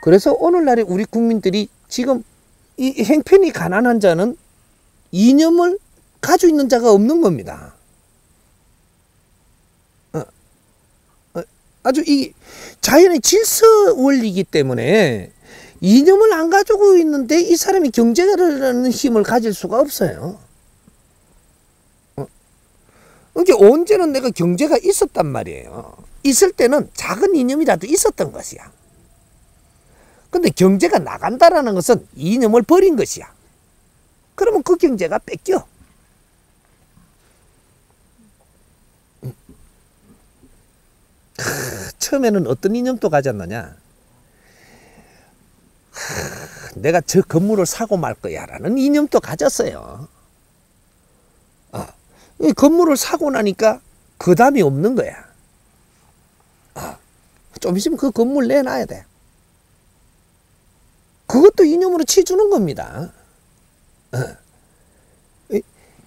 그래서 오늘날에 우리 국민들이 지금 이 행편이 가난한 자는 이념을 가지고 있는 자가 없는 겁니다. 어, 어, 아주 이 자연의 질서 원리이기 때문에 이념을 안 가지고 있는데 이 사람이 경제라는 힘을 가질 수가 없어요. 어? 이게 언제는 내가 경제가 있었단 말이에요. 있을 때는 작은 이념이라도 있었던 것이야. 근데 경제가 나간다라는 것은 이념을 버린 것이야. 그러면 그 경제가 뺏겨. 음. 처음에는 어떤 이념도 가졌느냐? 내가 저 건물을 사고 말 거야 라는 이념도 가졌어요. 아, 이 건물을 사고 나니까 그 담이 없는 거야. 아, 좀 있으면 그 건물 내놔야 돼. 그것도 이념으로 치주는 겁니다. 어.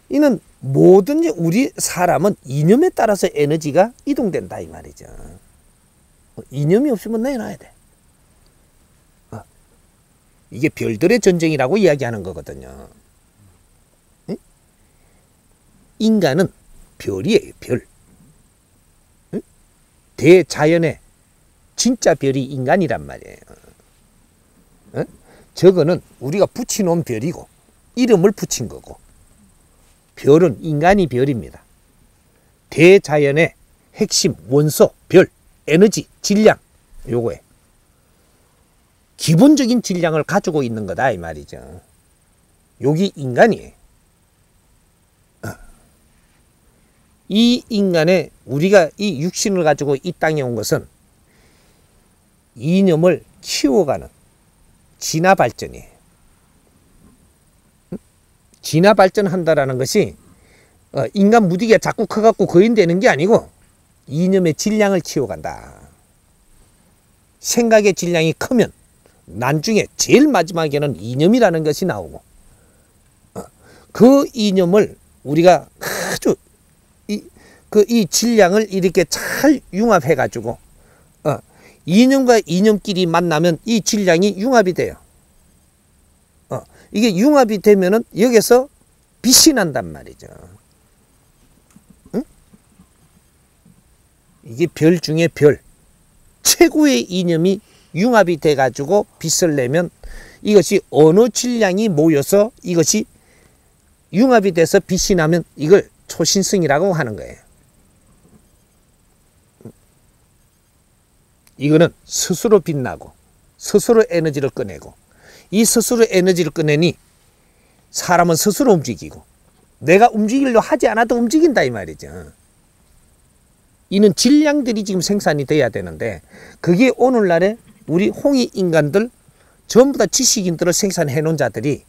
이는 뭐든지 우리 사람은 이념에 따라서 에너지가 이동된다 이 말이죠. 어, 이념이 없으면 내놔야 돼. 어. 이게 별들의 전쟁이라고 이야기하는 거거든요. 인간은 별이에요, 별. 대자연의 진짜 별이 인간이란 말이에요. 어? 저거는 우리가 붙여놓은 별이고 이름을 붙인 거고 별은 인간이 별입니다. 대자연의 핵심 원소 별 에너지 질량 요거에 기본적인 질량을 가지고 있는 거다 이 말이죠. 여기 인간이에요. 어. 이 인간의 우리가 이 육신을 가지고 이 땅에 온 것은 이념을 키워가는 진화 발전이에요. 진화 발전한다라는 것이 어, 인간 무디가 자꾸 커갖고 거인되는 게 아니고 이념의 질량을 키워간다. 생각의 질량이 크면 난중에 제일 마지막에는 이념이라는 것이 나오고 어, 그 이념을 우리가 아주 이, 그 이 질량을 이렇게 잘 융합해 가지고 어, 이념과 이념끼리 만나면 이 질량이 융합이 돼요. 어, 이게 융합이 되면은 여기서 빛이 난단 말이죠. 응? 이게 별 중에 별. 최고의 이념이 융합이 돼가지고 빛을 내면 이것이 어느 질량이 모여서 이것이 융합이 돼서 빛이 나면 이걸 초신성이라고 하는 거예요. 이거는 스스로 빛나고 스스로 에너지를 꺼내고 이 스스로 에너지를 꺼내니 사람은 스스로 움직이고 내가 움직이려 하지 않아도 움직인다 이 말이죠. 이는 질량들이 지금 생산이 돼야 되는데 그게 오늘날에 우리 홍이 인간들 전부 다 지식인들을 생산해 놓은 자들이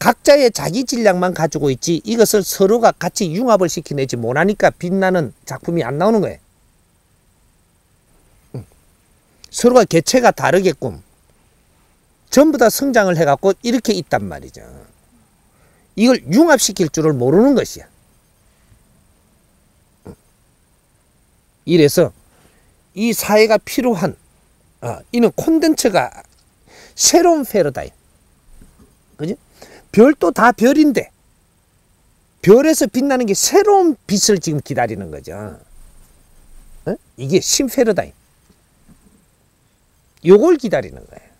각자의 자기 질량만 가지고 있지 이것을 서로가 같이 융합을 시켜내지 못하니까 빛나는 작품이 안 나오는 거예요. 서로가 개체가 다르게끔 전부 다 성장을 해갖고 이렇게 있단 말이죠. 이걸 융합시킬 줄을 모르는 것이야. 이래서 이 사회가 필요한 어, 이는 콘덴츠가 새로운 패러다임. 그지? 별도 다 별인데 별에서 빛나는 게 새로운 빛을 지금 기다리는 거죠. 어? 이게 신패러다임. 요걸 기다리는 거예요.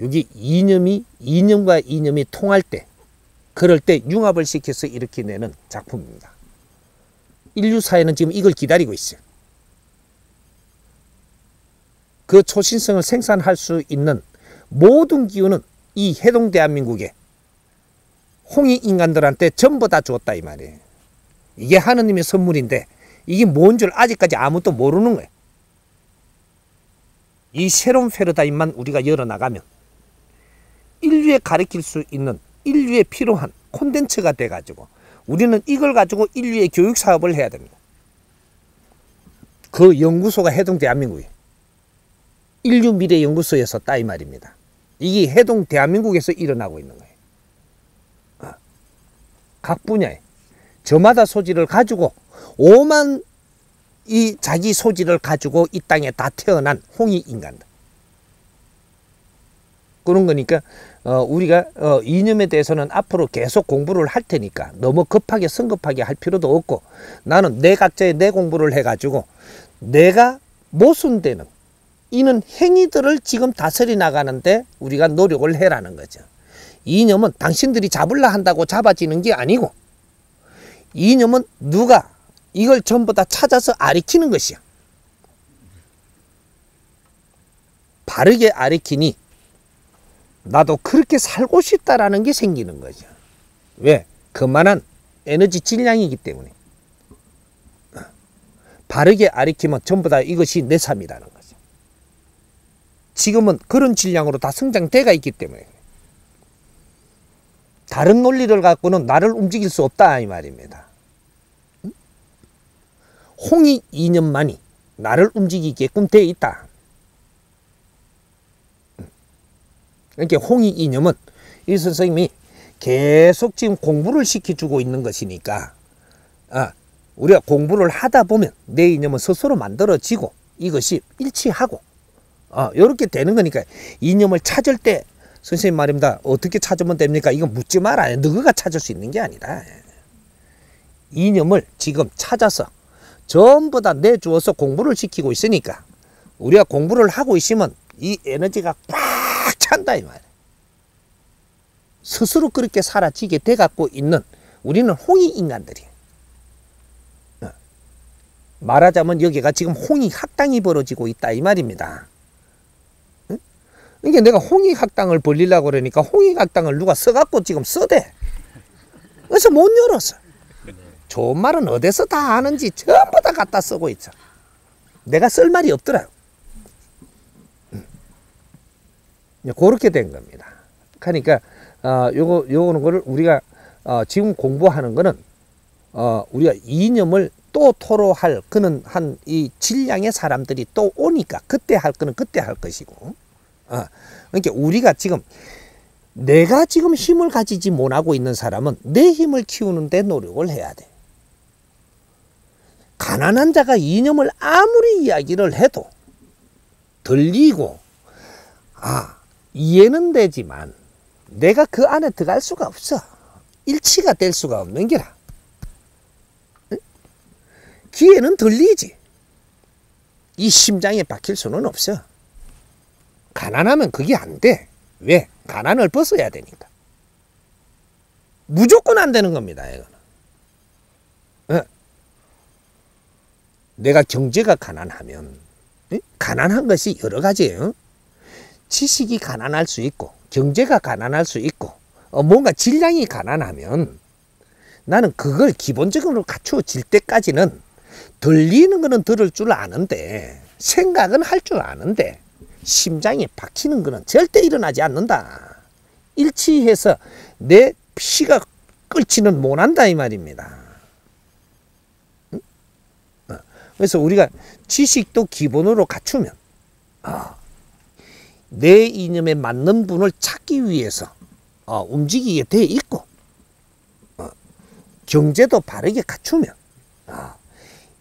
여기 이념이 이념과 이념이 통할 때 그럴 때 융합을 시켜서 이렇게 내는 작품입니다. 인류 사회는 지금 이걸 기다리고 있어요. 그 초신성을 생산할 수 있는 모든 기운은 이 해동 대한민국에 홍익 인간들한테 전부 다 줬다 이 말이에요. 이게 하느님의 선물인데 이게 뭔 줄 아직까지 아무도 모르는 거예요. 이 새로운 패러다임만 우리가 열어나가면 인류에 가르칠 수 있는 인류에 필요한 콘텐츠가 돼가지고 우리는 이걸 가지고 인류의 교육 사업을 해야 됩니다. 그 연구소가 해동 대한민국이 인류 미래 연구소에서 따이 말입니다. 이게 해동 대한민국에서 일어나고 있는 거예요. 어. 각 분야에 저마다 소질을 가지고 5만 이 자기 소질을 가지고 이 땅에 다 태어난 홍익 인간들. 그런 거니까 어, 우리가 어, 이념에 대해서는 앞으로 계속 공부를 할 테니까 너무 급하게 성급하게 할 필요도 없고 나는 내 각자의 내 공부를 해가지고 내가 모순되는 이는 행위들을 지금 다스리 나가는데 우리가 노력을 해라는 거죠. 이념은 당신들이 잡을라 한다고 잡아지는 게 아니고 이념은 누가 이걸 전부 다 찾아서 아리키는 것이야. 바르게 아리키니 나도 그렇게 살고 싶다라는 게 생기는 거죠. 왜? 그만한 에너지 질량이기 때문에. 바르게 아리키면 전부 다 이것이 내 삶이라는 거죠. 지금은 그런 질량으로 다 성장돼가 있기 때문에. 다른 논리를 갖고는 나를 움직일 수 없다 이 말입니다. 홍익 이념만이 나를 움직이게끔 돼 있다. 그러니까 홍익 이념은 이 선생님이 계속 지금 공부를 시켜주고 있는 것이니까 아, 우리가 공부를 하다 보면 내 이념은 스스로 만들어지고 이것이 일치하고 어, 이렇게 되는 거니까 이념을 찾을 때 선생님 말입니다. 어떻게 찾으면 됩니까? 이건 묻지 마라. 너가 찾을 수 있는 게 아니라 이념을 지금 찾아서 전부 다 내주어서 공부를 시키고 있으니까 우리가 공부를 하고 있으면 이 에너지가 꽉 찬다 이 말이야. 스스로 그렇게 사라지게 돼 갖고 있는 우리는 홍이 인간들이야. 어. 말하자면 여기가 지금 홍이 학당이 벌어지고 있다 이 말입니다. 이게 내가 홍익 학당을 벌리려고 그러니까 홍익 학당을 누가 써갖고 지금 써대. 그래서 못 열었어. 좋은 말은 어디서 다 아는지 전부 다 갖다 쓰고 있어. 내가 쓸 말이 없더라. 음. 그렇게 된 겁니다. 그러니까 어, 요거 요거는 거를 우리가 어, 지금 공부하는 거는 어, 우리가 이념을 또 토로할 그는 한 이 질량의 사람들이 또 오니까 그때 할 거는 그때 할 것이고. 어, 그러니까 우리가 지금 내가 지금 힘을 가지지 못하고 있는 사람은 내 힘을 키우는데 노력을 해야 돼. 가난한 자가 이념을 아무리 이야기를 해도 들리고 아 이해는 되지만 내가 그 안에 들어갈 수가 없어. 일치가 될 수가 없는 게라. 귀에는 들리지. 이 심장에 박힐 수는 없어 가난하면 그게 안 돼. 왜? 가난을 벗어야 되니까. 무조건 안 되는 겁니다 이거는. 내가 경제가 가난하면 가난한 것이 여러 가지예요. 지식이 가난할 수 있고 경제가 가난할 수 있고 어, 뭔가 질량이 가난하면 나는 그걸 기본적으로 갖추어질 때까지는 들리는 거는 들을 줄 아는데 생각은 할 줄 아는데 심장에 박히는 거는 절대 일어나지 않는다. 일치해서 내 피가 끓지는 못한다 이 말입니다. 그래서 우리가 지식도 기본으로 갖추면 아, 내 이념에 맞는 분을 찾기 위해서 어, 움직이게 돼 있고 어, 경제도 바르게 갖추면 어,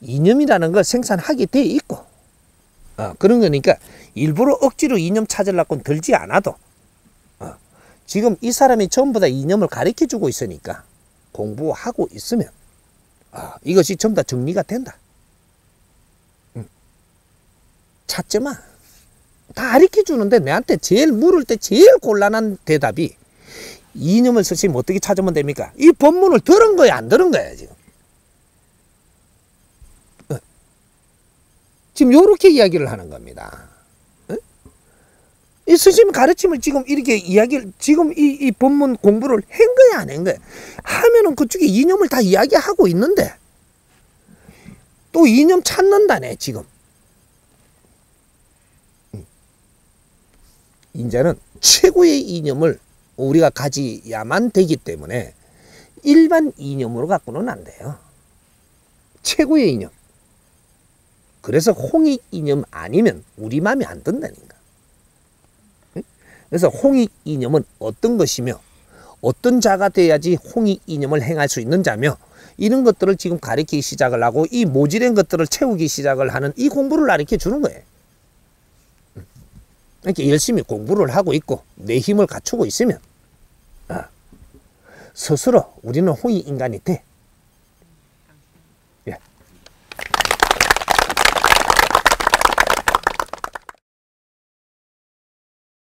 이념이라는 걸 생산하게 돼 있고 어, 그런 거니까 일부러 억지로 이념 찾으려고 들지 않아도 어, 지금 이 사람이 전부 다 이념을 가르쳐 주고 있으니까 공부하고 있으면 어, 이것이 전부 다 정리가 된다. 찾지 마. 다 가르쳐 주는데 내한테 제일 물을 때 제일 곤란한 대답이 이념을 쓰시면 어떻게 찾으면 됩니까? 이 본문을 들은 거야, 안 들은 거야, 지금. 어. 지금 요렇게 이야기를 하는 겁니다. 어? 이 스님 가르침을 지금 이렇게 이야기를, 지금 이, 이 본문 공부를 한 거야, 안 한 거야? 하면은 그쪽에 이념을 다 이야기하고 있는데, 또 이념 찾는다네, 지금. 이제는 최고의 이념을 우리가 가지야만 되기 때문에 일반 이념으로 갖고는 안 돼요. 최고의 이념. 그래서 홍익 이념 아니면 우리 마음에 안 든다니까. 그래서 홍익 이념은 어떤 것이며 어떤 자가 돼야지 홍익 이념을 행할 수 있는 자며 이런 것들을 지금 가르치기 시작을 하고 이 모질한 것들을 채우기 시작을 하는 이 공부를 가르쳐 주는 거예요. 이렇게 열심히 공부를 하고 있고 내 힘을 갖추고 있으면 아, 스스로 우리는 호의 인간이 돼.